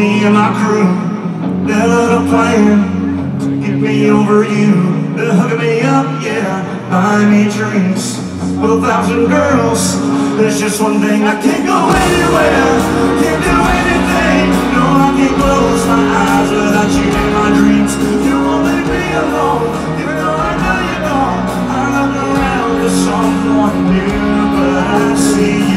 me and my crew, that little plan to get me over you. They're hooking me up, yeah, buy me drinks with a thousand girls. There's just one thing I can't go anywhere, can't do anything. No, I can't close my eyes without you in my dreams. You won't leave me alone, even though I know you don't. I look around for someone new, but I see.